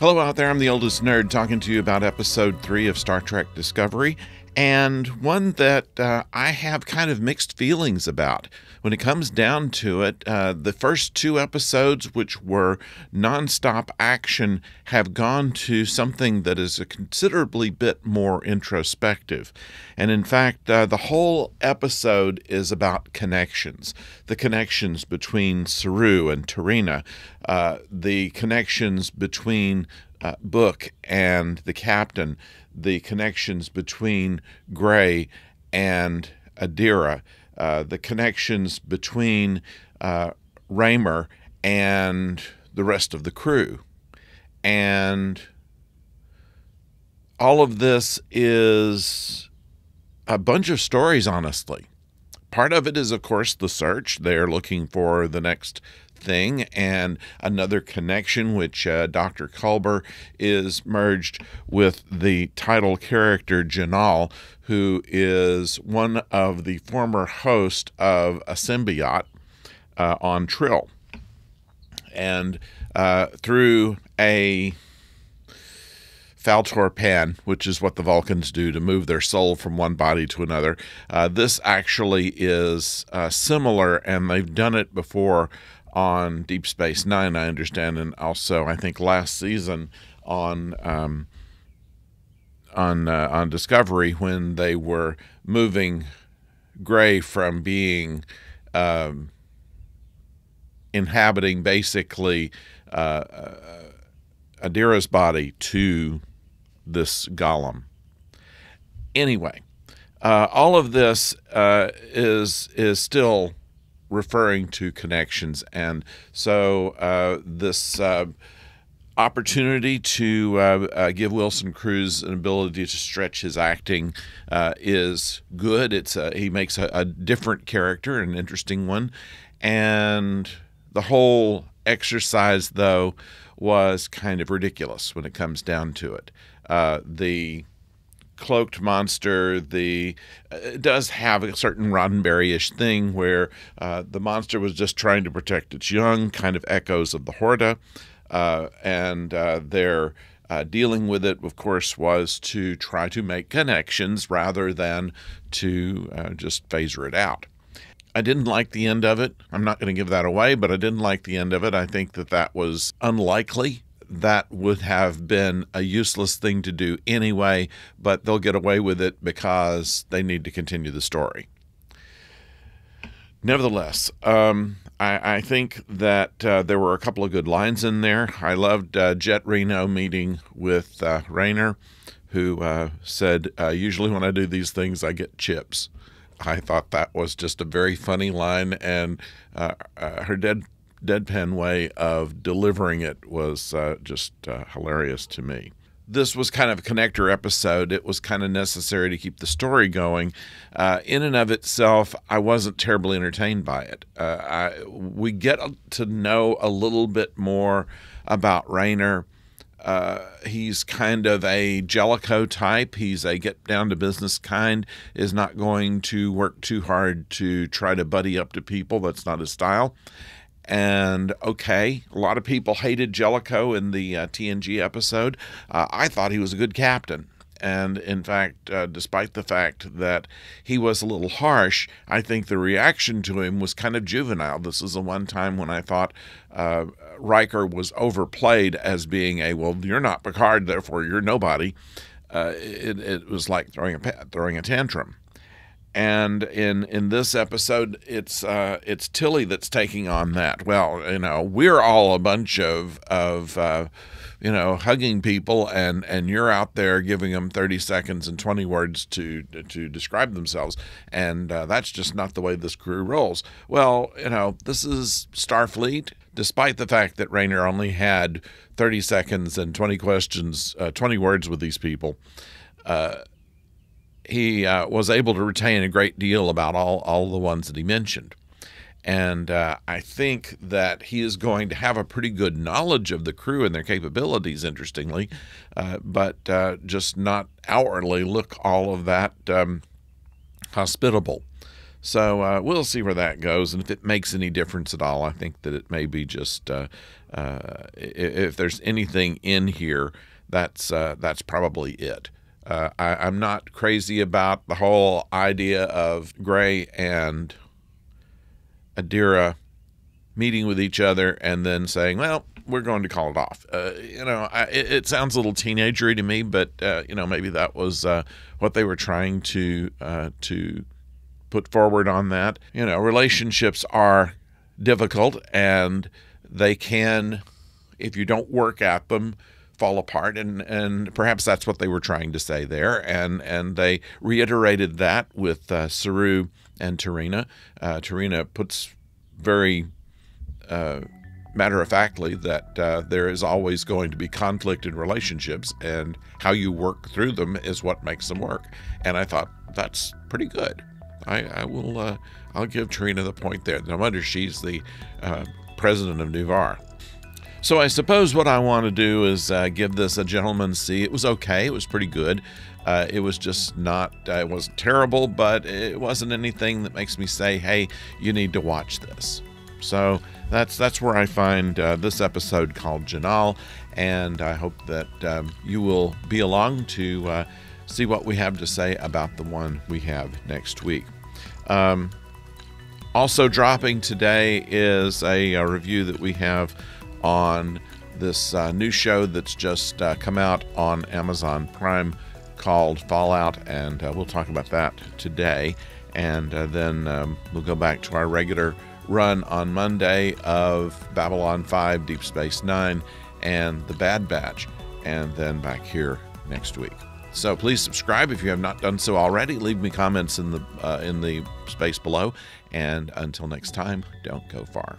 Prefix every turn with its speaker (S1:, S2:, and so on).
S1: Hello, out there. I'm the oldest nerd talking to you about episode three of Star Trek Discovery, and one that uh, I have kind of mixed feelings about. When it comes down to it, uh, the first two episodes, which were nonstop action, have gone to something that is a considerably bit more introspective. And in fact, uh, the whole episode is about connections the connections between Saru and T'Rina, uh, the connections between uh, Book and the captain, the connections between Gray and Adira, uh, the connections between uh, Rayner and the rest of the crew. And all of this is a bunch of stories, honestly. Part of it is, of course, the search. They're looking for the next thing and another connection, which uh, Dr. Culber is merged with the title character Jinaal, who is one of the former host of a symbiote uh, on Trill. And uh, through a Faltor pan, which is what the Vulcans do to move their soul from one body to another. Uh, this actually is uh, similar, and they've done it before on Deep Space Nine, I understand, and also I think last season on um, on uh, on Discovery when they were moving Gray from being um, inhabiting basically uh, Adira's body to this golem. Anyway, uh, all of this uh, is is still referring to connections, and so uh, this uh, opportunity to uh, uh, give Wilson Cruz an ability to stretch his acting is good. It's he makes a, a different character, an interesting one, and the whole exercise though was kind of ridiculous when it comes down to it. Uh, the cloaked monster the uh, does have a certain Roddenberry-ish thing where uh, the monster was just trying to protect its young, kind of echoes of the Horta, uh, and uh, their uh, dealing with it, of course, was to try to make connections rather than to just phaser it out. I didn't like the end of it. I'm not going to give that away, but I didn't like the end of it. I think that that was unlikely that would have been a useless thing to do anyway, but they'll get away with it because they need to continue the story. Nevertheless, um, I, I, think that uh, there were a couple of good lines in there. I loved uh, Jet Reno meeting with uh, Rayner, who uh, said, uh, Usually when I do these things, I get chips. I thought that was just a very funny line, and uh, her dead deadpan way of delivering it was uh, just uh, hilarious to me. This was kind of a connector episode. It was kind of necessary to keep the story going. Uh, in and of itself, I wasn't terribly entertained by it. Uh, I, we get to know a little bit more about Rayner. Uh, he's kind of a Jellicoe type. He's a get down to business kind, is not going to work too hard to try to buddy up to people. That's not his style. And okay, a lot of people hated Jellicoe in the uh, TNG episode. Uh, I thought he was a good captain. And in fact, uh, despite the fact that he was a little harsh, I think the reaction to him was kind of juvenile. This is the one time when I thought uh, Riker was overplayed as being a, well, you're not Picard, therefore you're nobody. Uh, it, it was like throwing a, throwing a tantrum and in in this episode it's uh, it's Tilly that's taking on that. Well, you know, we're all a bunch of of uh, you know hugging people, and and you're out there giving them 30 seconds and 20 words to to describe themselves, and uh, that's just not the way this crew rolls. Well, you know, this is Starfleet. Despite the fact that Rayner only had 30 seconds and 20 questions, uh, 20 words with these people. He uh, was able to retain a great deal about all, all the ones that he mentioned. And uh, I think that he is going to have a pretty good knowledge of the crew and their capabilities, interestingly, uh, but uh, just not outwardly look all of that um, hospitable. So uh, we'll see where that goes, and if it makes any difference at all, I think that it may be just uh, uh, if there's anything in here, that's uh, that's probably it. Uh, I, am not crazy about the whole idea of Gray and Adira meeting with each other and then saying, "Well, we're going to call it off." Uh, you know, I, it, it, sounds a little teenagery to me, but uh, you know, maybe that was uh, what they were trying to uh, to put forward on that. You know, relationships are difficult and they can, if you don't work at them, fall apart and and perhaps that's what they were trying to say there and and they reiterated that with uh, Saru and T'Rina. Uh, T'Rina puts very uh, matter of factly that uh, there is always going to be conflict in relationships, and how you work through them is what makes them work. And I thought that's pretty good. I, I will. Uh, I'll give T'Rina the point there. No wonder she's the uh, president of Ni'Var. So I suppose what I want to do is uh, give this a gentleman's see. It was okay. It was pretty good. Uh, it was just not. Uh, it wasn't terrible, but it wasn't anything that makes me say, "Hey, you need to watch this." So that's that's where I find uh, this episode called Jinaal, and I hope that um, you will be along to uh, see what we have to say about the one we have next week. Um, also dropping today is a, a, review that we have on this uh, new show that's just uh, come out on Amazon Prime called Fallout, and uh, we'll talk about that today. And uh, then um, we'll go back to our regular run on Monday of Babylon 5, Deep Space Nine, and The Bad Batch, and then back here next week. So please subscribe if you have not done so already. Leave me comments in the uh, in the space below, and until next time, don't go far.